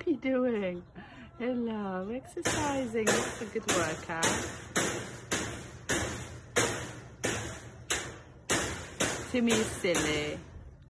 Are you doing? Hello, exercising. That's a good workout. Timmy is silly.